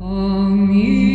Mm-hmm.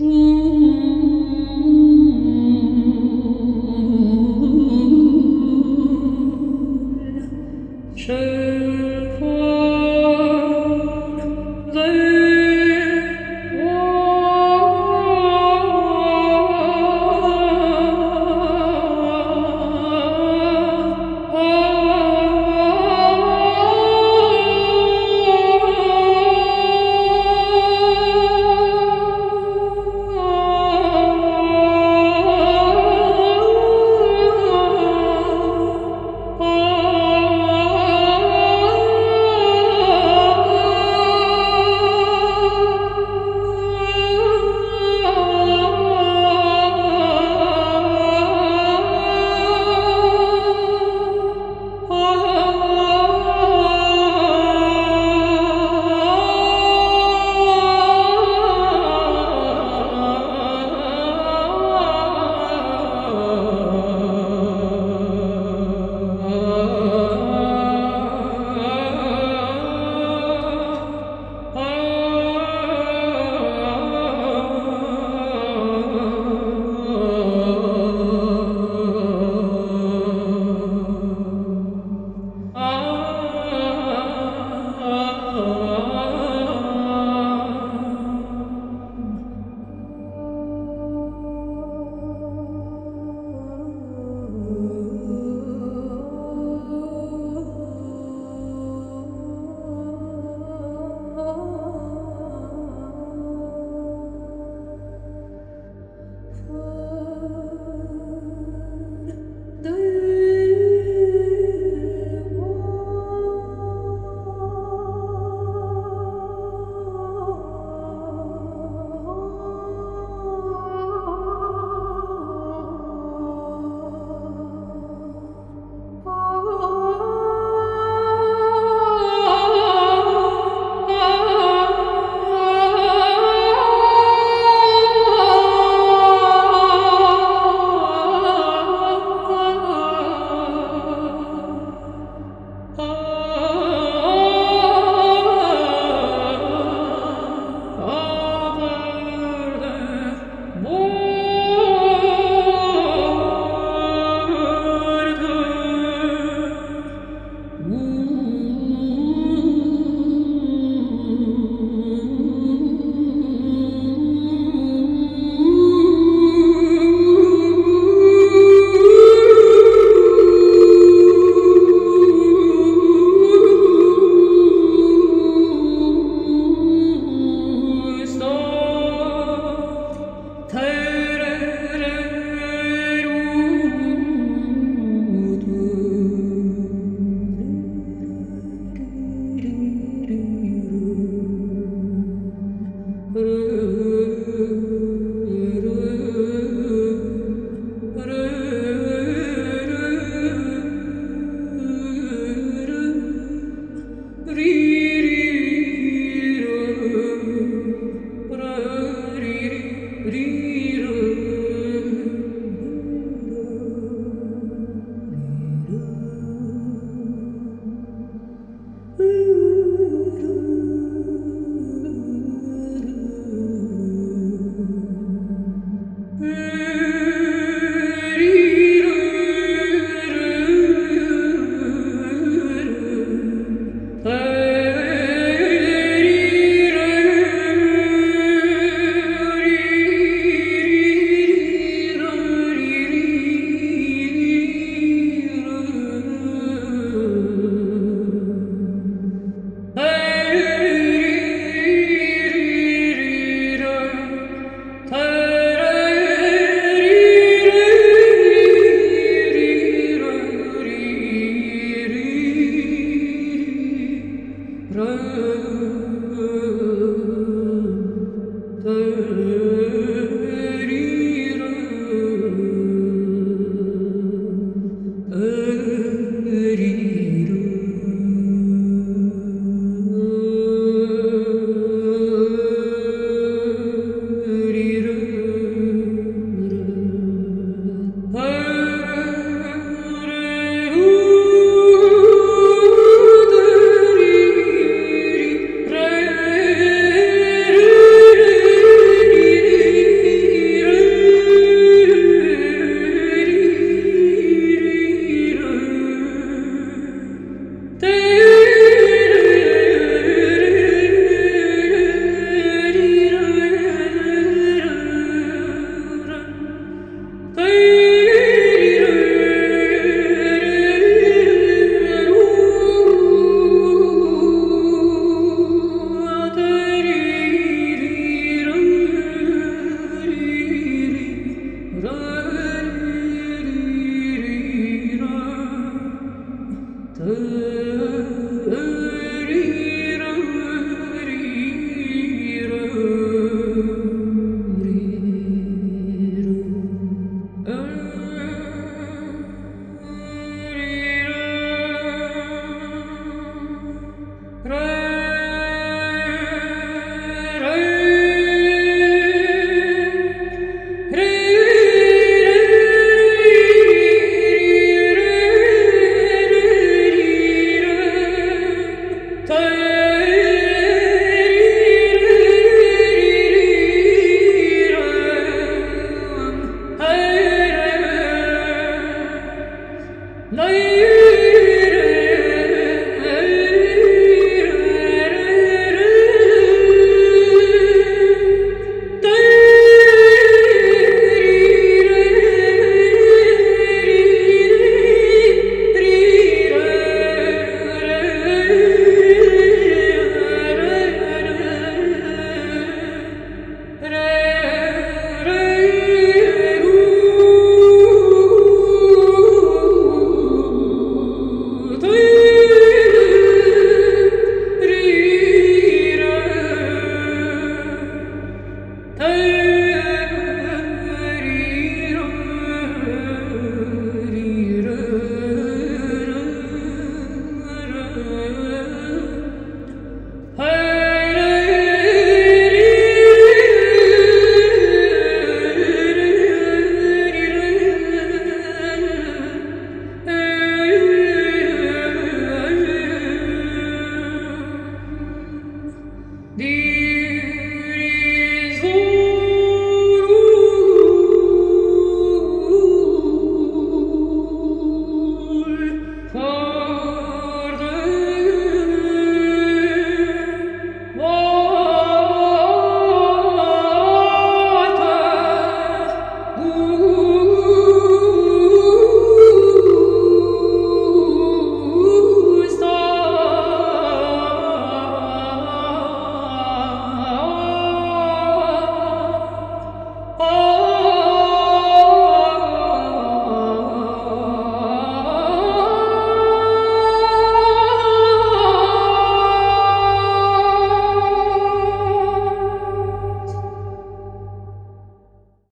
Oh